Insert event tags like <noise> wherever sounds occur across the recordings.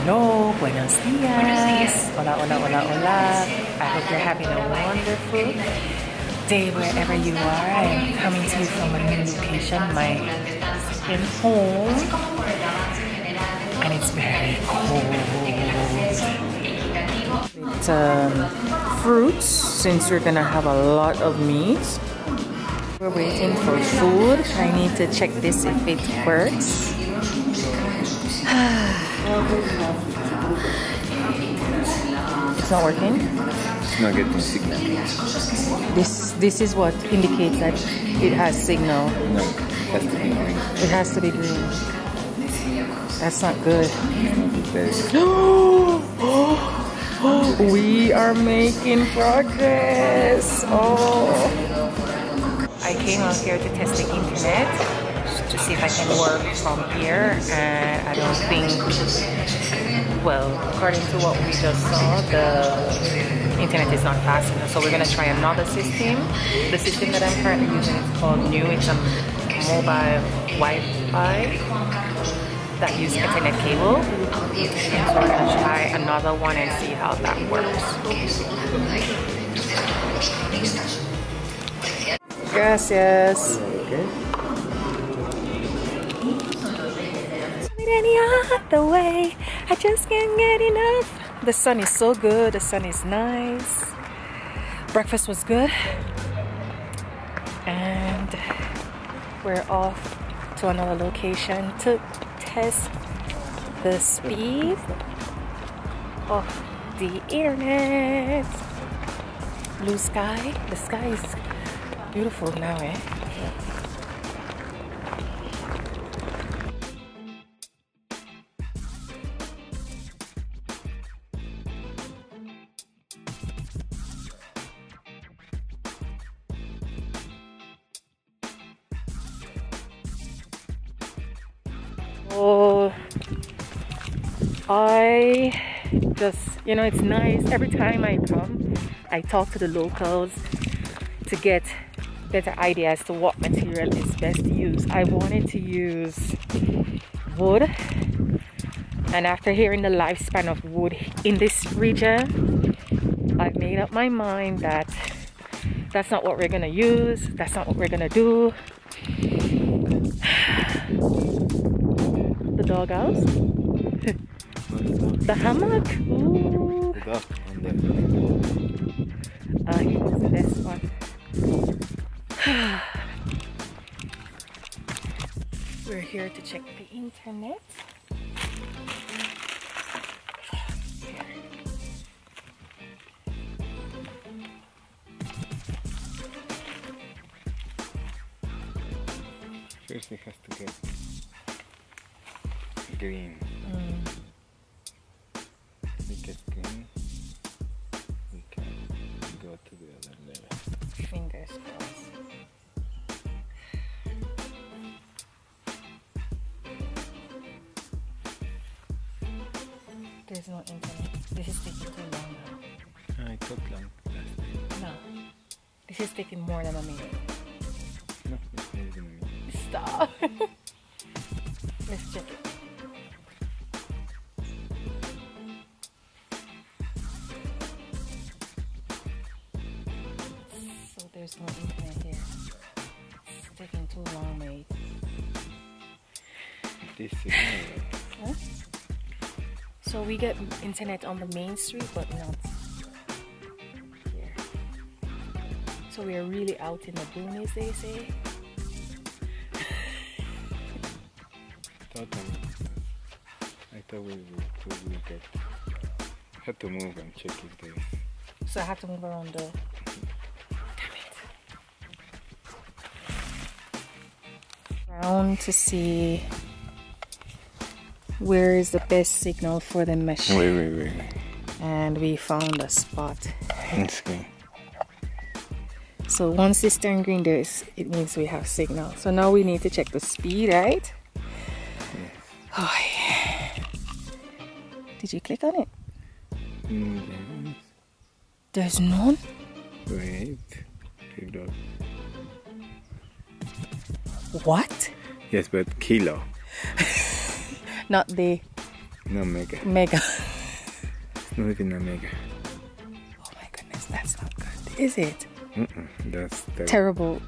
Hello, buenos dias. Hola, hola, hola, hola. I hope you're having a wonderful day wherever you are. I'm coming to you from a new location, my second home. And it's very cold. It's um, fruits, since we're gonna have a lot of meat. We're waiting for food. I need to check this if it works. <sighs> <sighs> <sighs> it's not working. It's not getting signal. This this is what indicates that it has signal. No, it has to be green. It has to be green. That's not good. It's not very we are making progress. Oh. I came out here to test the internet to see if I can work from here and I don't think well according to what we just saw the internet is not fast enough. So we're gonna try another system. The system that I'm currently using is called new. It's a mobile Wi-Fi that use Ethernet cable. So we're gonna try another one and see how that works. Gracias. Okay. Any other way. I just can't get enough. The sun is so good. The sun is nice. Breakfast was good. And we're off to another location to test the speed of the internet. Blue sky. The sky is beautiful now, eh? I just, you know, it's nice. Every time I come, I talk to the locals to get better idea as to what material is best to use. I wanted to use wood, and after hearing the lifespan of wood in this region, I've made up my mind that that's not what we're gonna use, that's not what we're gonna do. <sighs> The doghouse, <laughs> the hammock. Ooh. The on there. He was the best one. <sighs> We're here to check the internet. First it has to get green. There's no internet. This is taking too long now. It took long last time. No. This is taking more than a minute. No, it's not even me. Stop. <laughs> Let's check it. So there's no internet here. It's taking too long, mate. This is? So we get internet on the main street, but not here. So we are really out in the boonies, they say. totally. I thought we would, would get. Had to move and check if there's. So I have to move around the. Damn it. Around to see where is the best signal for the mesh. Wait, wait, wait. And we found a spot. It's green. So once this turn green, there is it means we have signal. So now we need to check the speed, right? Oh, yeah. Did you click on it? Mm, There's none. Wait. Click on. What? Yes, but kilo. <laughs> Not the No mega. Mega. It's not even a mega. Oh my goodness, that's not good. Is it? Mm-mm. That's the, Terrible.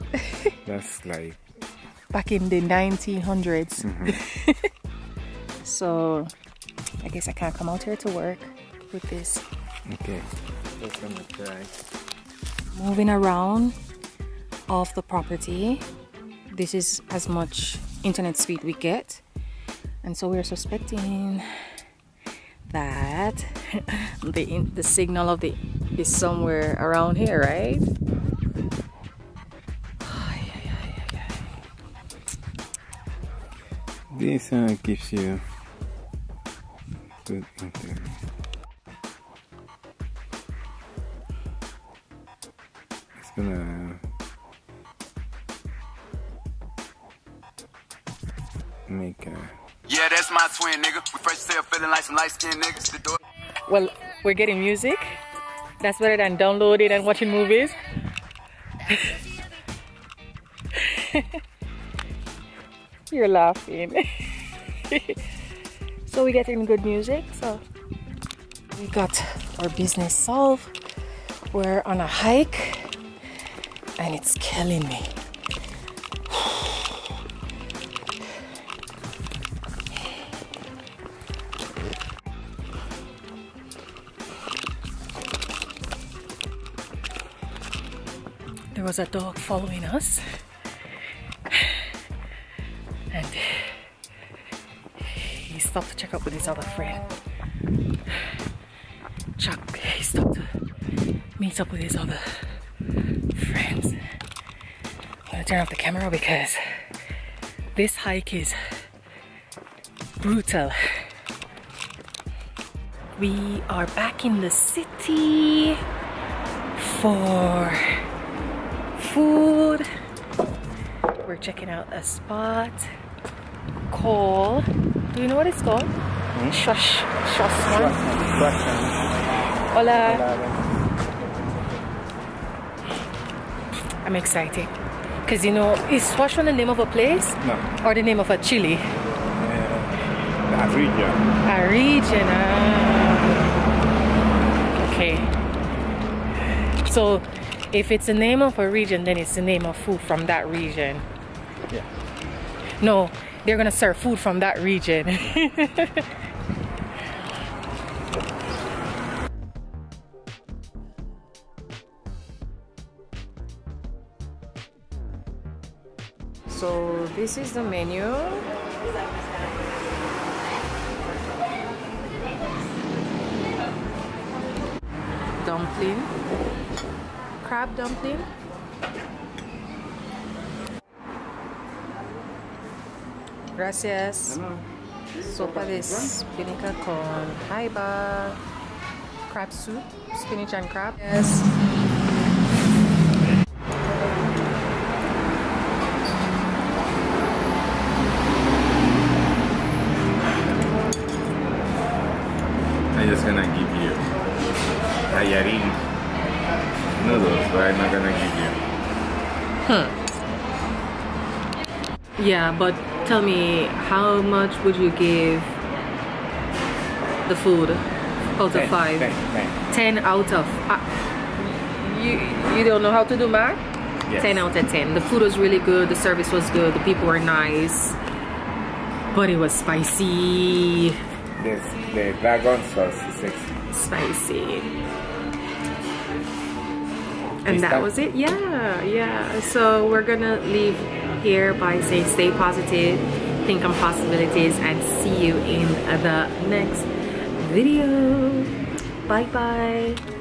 that's like Back in the 1900s. mhm. <laughs> So I guess I can't come out here to work with this. okay. Just gonna try. Moving around off the property. This is as much internet speed we get. And so we're suspecting that <laughs> the the signal of the is somewhere around here, right? This uh, gives you good internet. It's gonna make a Yeah, that's my twin, nigga. We fresh as hell, feeling like some light skinned niggas. The door. Well, we're getting music. That's better than downloading and watching movies. <laughs> You're laughing. <laughs> so we're getting good music. So we got our business solved. We're on a hike and it's killing me. Was a dog following us. And he stopped to check up with his other friend. Chuck, he stopped to meet up with his other friends. I'm gonna turn off the camera because this hike is brutal. We are back in the city for food. We're checking out a spot called. Do you know what it's called? Shush, Shush. Hola. I'm excited. Because you know, is Swash the name of a place No. or the name of a chili? Uh, that region. A region. ah. Okay. So, if it's the name of a region, then it's the name of food from that region. Yeah. No, they're gonna serve food from that region. <laughs> so this is the menu. Dumpling, crab dumpling. Gracias. Sopa de spinaca con jaiba. Crab soup, spinach and crab. Yes. I'm just gonna give you tallarin noodles, but I'm not gonna give you. Huh. Yeah, but tell me, how much would you give the food out of Ten, five? ten, ten. 10 out of. Uh, you you don't know how to do math? Yes. 10 out of 10. The food was really good, the service was good, the people were nice, but it was spicy. This, the dragon sauce is sexy. Spicy. And that was it? Yeah, yeah. So we're gonna leave here by saying stay positive, think on possibilities, and see you in the next video. Bye bye.